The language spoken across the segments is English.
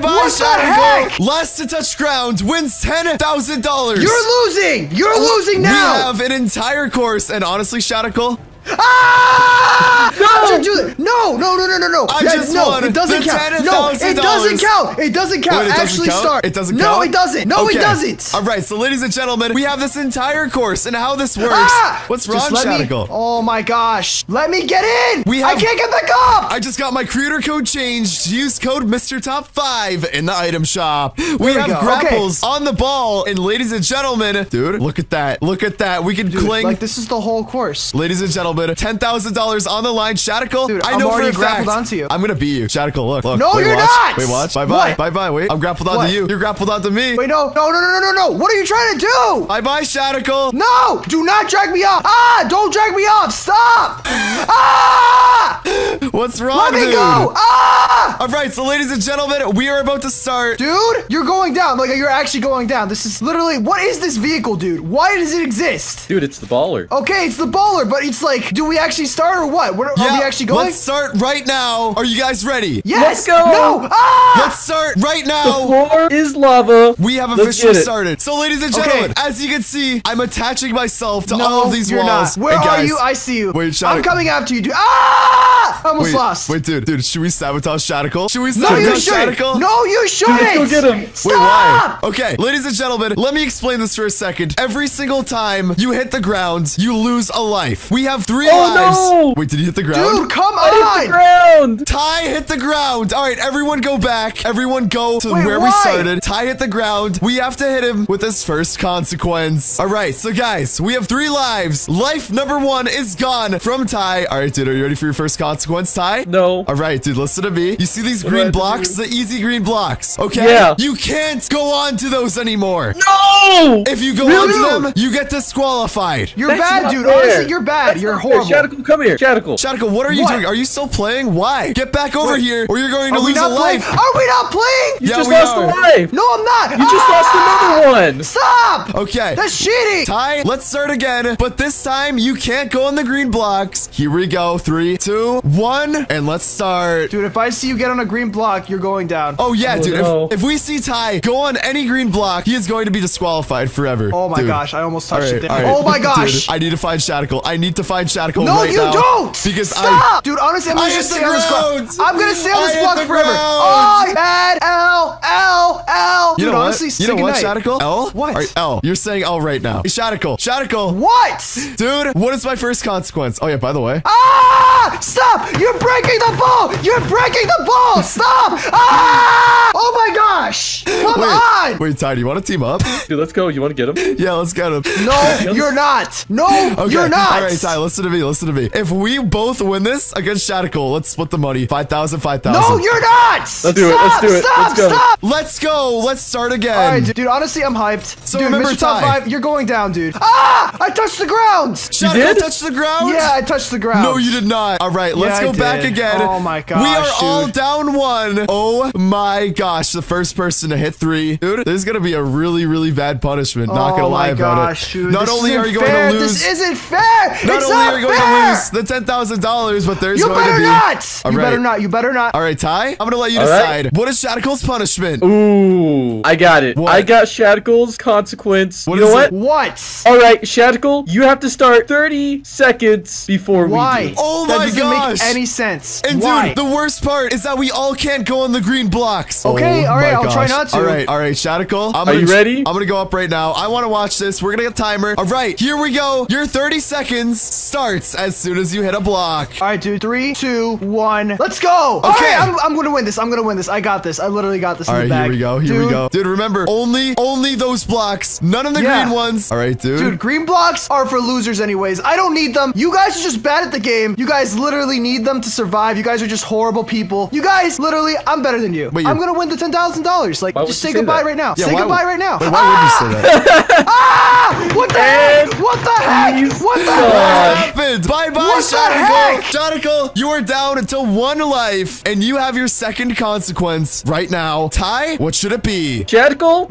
Bye-bye, What the Shadical. heck? Last to touch ground wins $10,000. You're losing. You're losing now. We have an entire course, and honestly, Shadical, Ah! Don't you do that. No, no, no, no, no, no. I Yeah, just no, it doesn't count. No, it doesn't count. It doesn't count. Wait, it doesn't Actually count? start. It doesn't count. no, it doesn't. No, Okay. it doesn't. All right, so ladies and gentlemen, we have this entire course and how this works. Ah! What's wrong, Shadical? Oh my gosh. Let me get in. We have, I can't get back up. I just got my creator code changed. Use code Mr. Top 5 in the item shop. We we have go. Okay. grapples on the ball. And ladies and gentlemen, dude, look at that. Look at that. We can Dude, cling. like this is the whole course. Ladies and gentlemen, $10,000 on the line. Shadical, Dude, I I'm know for already a fact. onto you. I'm going to beat you. Shadical, look. look. No, Wait, you're watch. not. Wait, watch. Bye-bye. Bye-bye. Wait, I'm grappled onto What? you. You're grappled onto me. Wait, no, no, no, no, no, no, no. What are you trying to do? Bye-bye, Shadical. No, do not drag me off. Ah, don't drag me off. Stop. Ah! What's wrong, Let me dude? go. Ah! All right, so ladies and gentlemen, we are about to start. Dude, you're going down. Like, you're actually going down. This is literally, what is this vehicle, dude? Why does it exist? Dude, it's the baller. Okay, it's the baller, but it's like, do we actually start or what? Where, are we actually going? Let's start right now. Are you guys ready? yes. Let's go. No. Ah! Let's start right now. The now. floor is lava. We have officially started. So, ladies and Okay. gentlemen, as you can see, I'm attaching myself to no, all of these you're walls. not. Where And are guys, you? I see you. Wait, shout I'm coming after you, dude. Ah! I almost Wait, lost. wait, dude, dude, should we sabotage Shadical? Should we sabotage no, you sabotage shouldn't. Shadical? No, you shouldn't. let's go get him. Wait, Stop. Wait, why? Okay, ladies and gentlemen, let me explain this for a second. Every single time you hit the ground, you lose a life. We have three Oh, lives. no. Wait, did you hit the ground? Dude, come I hit the ground. Ty hit the ground. All right, everyone go back. Everyone go to Wait, where we started. Ty hit the ground. We have to hit him with his first consequence. All right, so guys, we have three lives. Life number one is gone from Ty. All right, dude, are you ready for your first consequence, Ty? No. All right, dude, listen to me. You see these What green have blocks? The easy green blocks. Okay? Yeah. You can't go on to those anymore. No. If you go Really? onto them, you get disqualified. You're That's bad, not dude. fair. Honestly, you're bad. That's you're not fair. horrible. Shadical, come here. Shadical. Shadical, what are you What? doing? Are you still playing? Why? Get back over Wait. here or you're going to Are lose a not playing? life. Are we not playing? You Yeah, just we lost are. a life. No, I'm not. You just ah! lost another one. Stop. Okay. That's cheating. Ty, let's start again. But this time, you can't go on the green blocks. Here we go. Three, two, one, and let's start. Dude, if I see you get on a green block, you're going down. Oh, yeah, Oh, dude. no. If, if we see Ty go on any green block, he is going to be disqualified forever. Oh my Dude. gosh, I almost touched right, it. There. right. Oh my gosh. Dude, I need to find Shadical. I need to find Shadical no, right you now. don't. Because I... Stop. Dude, honestly, I'm gonna just the stay on this ground. block. I'm gonna stay on this block forever. ground. Oh, bad L L L. You Dude, know honestly, what? You say know what, goodnight. Shadical? L? What? All right, L. You're saying L right now. Shadical. Shadical. What? Dude, what is my first consequence? Oh, yeah, by the way. Ah! Stop! You're breaking the ball! You're breaking the ball! Stop! Ah! Oh my gosh! Come Wait, on! wait, Ty, do you want to team up? Dude, let's go. You want to get him? yeah, let's get him. No, you're not! No, Okay. you're not! All right, Ty, listen to me. Listen to me. If we both win this against Shadical, let's split the money. 5,000, 5,000. No, you're not! Let's do it, let's do it, Stop! let's go. Stop! Let's go. Let's start again. All right, dude, dude, honestly, I'm hyped. So dude, remember Mr. Top Ty. 5, you're going down, dude. Ah! I touched the ground! Shadical did? touched the ground? Yeah, I touched the ground. No, you did not. All right, let's Yeah, go I back again. Oh my gosh. We are gosh, all down one. Oh my gosh, the first person to hit three. Dude, this is going to be a really, really bad punishment. Not going to oh lie my about gosh, it. Dude, Not only are you going fair. to lose. This isn't fair! not it's only not are you going fair! to lose the ten thousand dollars, but there's You going better to be. not! All you right. better not! You better not! All right, Ty. I'm gonna let you All right. decide. What is Shadical's punishment? Ooh, I got it. What? I got Shadical's consequence. What you know what? it? What? All right, Shadical, you have to start 30 seconds before Why? we do. Oh that my doesn't gosh. make any sense. And Why? dude, the worst part is that we all can't go on the green blocks. Okay, Oh all right, I'll try not to. All right, all right, Shadical. I'm Are gonna, you ready? I'm gonna go up right now. I want to watch this. We're gonna get a timer. All right, here we go. Your 30 seconds starts as soon as you hit a block. All right, dude. Three, two, one. Let's go. Okay. right, I'm, I'm gonna win this. I'm gonna win this. I got this. I literally got this All in right, the bag. here we go. Here we go. Dude, remember, only only those blocks. None of the Yeah. green ones. All right, dude. Dude, green blocks are for losers anyways. I don't need them. You guys are just bad at the game. You guys literally need them to survive. You guys are just horrible people. You guys, literally, I'm better than you. Wait, I'm gonna win the $10,000. Like, just say goodbye that? right now. Yeah, say goodbye right now. Wait, why ah! would you say that? Ah! What the heck? What the heck? What the God. Heck? happened? Bye bye, What the Shadical. heck? Shadical, you are down until one life, and you have your second consequence right now. Ty, what should it be? lucky.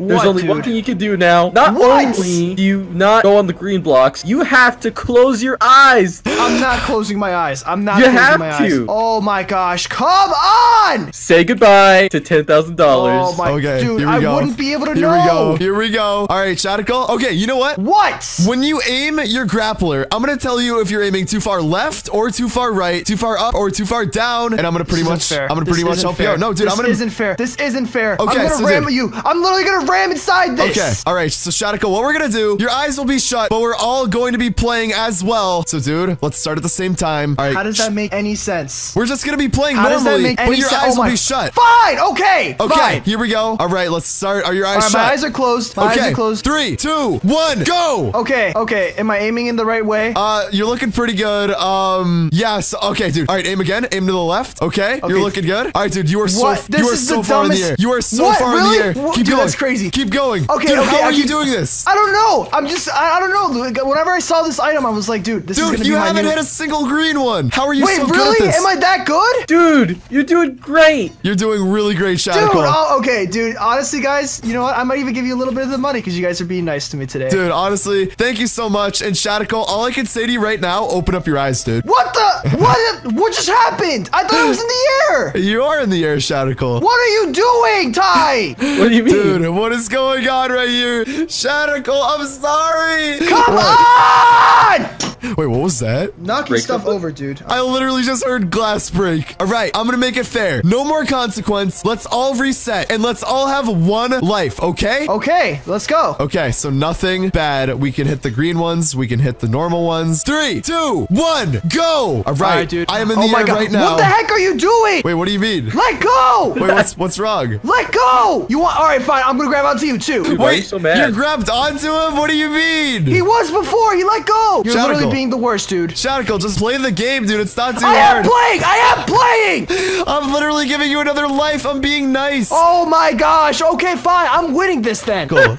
There's What, only one thing you can do now. Not What? only do you not go on the green blocks, you have to close your eyes. I'm not closing my eyes. I'm not You closing have my to. eyes. Oh my gosh. Come on! Say goodbye to $10,000. Oh my Okay, dude, here we I go. wouldn't be able to Here know. we go. Here we go. All right, Shadical. Okay, you know what? What? When you aim your grappler, I'm gonna tell you if you're aiming too far left or too far right, too far up or too far down, and I'm gonna pretty This much, fair. I'm gonna This pretty much isn't help you out. No, dude, this I'm gonna. isn't fair. This isn't fair. Okay, I'm gonna so ram dude- you. I'm literally gonna ram inside this. Okay, all right, so Shadical, what we're gonna do, your eyes will be shut, but we're all going to be playing as well. So, dude, let's start at the same time. All right, How does that make any sense? we're just gonna be playing How normally, but your eyes oh will be shut. Fine. Okay. Okay, Fine. here we go. All right, let's start. Are your eyes right, shut? my eyes are closed. My okay, eyes are closed. three, two, one, go. Okay. Okay. Am I aiming in the right way? Uh, you're looking pretty good. Um, yes. Okay, dude. All right, aim again. Aim to the left. Okay, you're looking good. All right, dude. You are so What? This are is so the far in the dumbest- air. You are so What? far Really? in the air. Keep dude, going. that's crazy. Keep going. Okay, Dude, okay, how I are you doing this? I don't know. I'm just. I, I don't know. Whenever I saw this item, I was like, dude, this is Dude, gonna you be my haven't hit a single green one. How are you Wait, so really? At? Am I that good? Dude, you're doing great. You're doing really great, Dude, oh, okay, dude. Honestly, guys, you know what? I might even give you a little bit of the money because you guys are being nice to me today. Dude, honestly, thank you so much. And Shadical, all I can say to you right now, open up your eyes, dude. What the? What? What just happened? I thought I was in the air. You are in the air, Shadical. What are you doing, Ty? What do you mean? Dude, what is going on right here? Shadical, I'm sorry. Come What? on! Wait, what was that? Knock your Break stuff over, dude. I literally just heard glass break. All right, I'm gonna make it fair. No more consequence. Let's all reset and let's all have one life, okay? Okay, let's go. Okay, so nothing bad. We can hit the green ones. We can hit the normal ones. Three, two, one, go! All right, All right, dude. I am in oh the my air God. right now. What the heck are you doing? Wait, what do you mean? Let go! Wait, what's what's wrong? Let go! You want? All right, fine. I'm gonna grab onto you too. Dude, why are you so mad? You're grabbed onto him? What do you mean? He was before. He let go. You're Shadical. literally being the worst, dude. Shadical, just play the game, dude. It's not too I am hard. playing. I am playing. I'm literally giving you another life. I'm being nice. Oh my gosh. Okay, fine. I'm winning this then. Cool.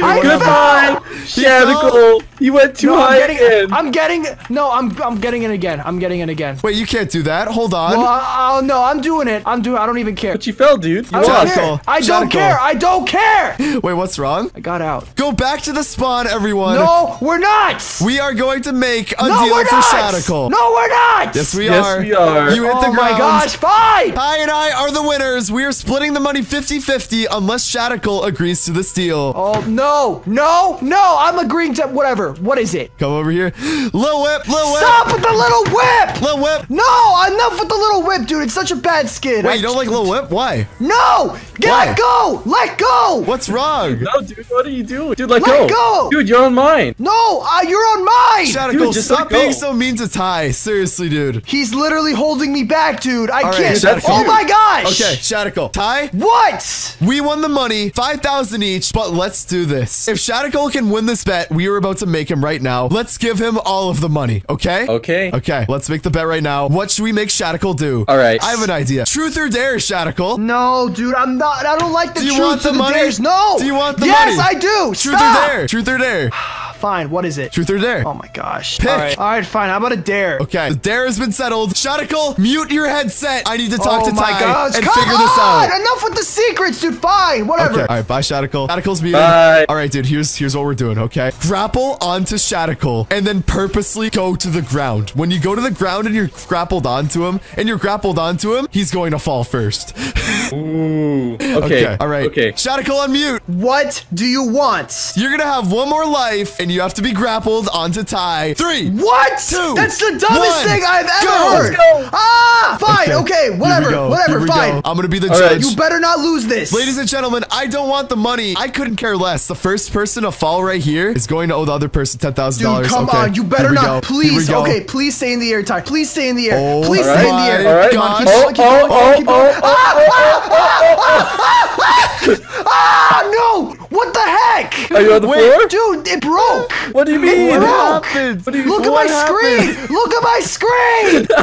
I Goodbye, fell. Shadical. You went too No, I'm high getting. again. I'm getting. No, I'm. I'm getting it again. I'm getting it again. Wait, you can't do that. Hold on. Well, I, oh no, I'm doing it. I'm doing. I don't even care. but you fell, dude. You I don't care. I don't Shadical. care. I don't care. Wait, what's wrong? I got out. Go back to the spawn, everyone. No, we're not. We are going to make a no, deal we're for not. Shadical. No, we're not. Yes, we Yes, are. we are. You hit oh the ground. Oh my gosh, fine. Ty and I are the winners. We are splitting the money 50-50 unless Shadical agrees to this deal. Oh no, no, no! I'm agreeing to whatever. What is it? Come over here. Lil Whip, Lil Whip. Stop with the little whip! Lil Whip. No, enough with the little whip, dude. It's such a bad skin. Wait, I- you don't like Lil Whip? Why? No! Get Why? let go! Let go! What's wrong? No, dude, what are you doing? Dude, let, Let go. go. Dude, you're on mine. No, uh, you're on mine. Shadical, Dude, just stop go. being so mean to Ty. Seriously, dude. He's literally holding me back, dude. I All right, can't. dude, that's oh my gosh! Okay, Shadical. Ty, What? we won the money, 5,000 each, but let's do this. If Shadical can win this bet, we are about to make him right now. Let's give him all of the money, okay? Okay. Okay, let's make the bet right now. What should we make Shadical do? All right. I have an idea. Truth or dare, Shadical? No, dude, I'm not. I don't like the Do you truth want the or the money? dares. No. Do you want the yes, money? Yes, I do. Truth Stop. or dare? Truth or dare? Fine. What is it? Truth or dare? Oh my gosh. Pick. All right. All right. Fine. How about a dare? Okay, the dare has been settled. Shadical, mute your headset. I need to talk oh to my Ty gosh. and Come figure this on. out. Enough with the secrets, dude. Fine. Whatever. Okay, all right, bye, Shadical. Shadical's muted. Bye. All right, dude, here's here's what we're doing, okay? Grapple onto Shadical and then purposely go to the ground. When you go to the ground and you're grappled onto him, and you're grappled onto him, he's going to fall first. Ooh. Okay. all right. Okay. Shadical, unmute. What do you want? You're gonna have one more life, and you have to be grappled onto Ty. Three. What? Two, That's the dumbest one, thing I've ever go. heard. Let's go. Ah, fine. Okay, we whatever. Whatever. Fine. go. I'm gonna be the All right. judge. You better not lose this. Ladies and gentlemen, I don't want the money. I couldn't care less. The first person to fall right here is going to owe the other person ten thousand Dude, dollars. come okay. on. You better not. go. Please. Okay, please stay in the air, Ty. Please stay in the air. Oh please stay in the air. All right. Come on, keep gosh. going, keep Oh, going, oh, keep going, oh, keep going. Ah, no! What the heck? Are you on the floor? Dude, it broke. What do you mean? What happened? What do you Look at my happened? screen. Look at my screen.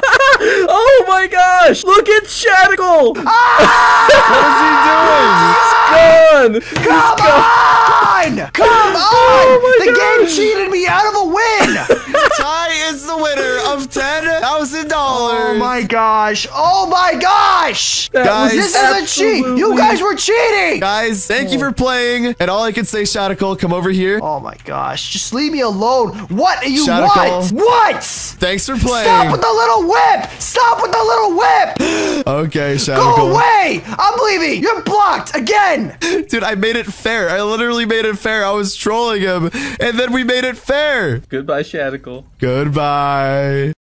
Oh my gosh! Look at Shadical! Ah! What is he doing? Gone! Come on! on! Oh Come on! the game cheated me out of a win! Ty is the winner of $10,000. oh my gosh. Oh my gosh! That Guys, This is a cheat! You guys were cheating! Guys, thank you for playing. And all I can say, Shadical, come over here. Oh my gosh, just leave me alone. What are you Shadical. want? What? Thanks for playing. Stop with the little whip! Stop with the little whip! Okay, Go away! I'm leaving! You're blocked again! Dude, I made it fair. I literally made it fair. I was trolling him. And then we made it fair. Goodbye, Shadical. Goodbye.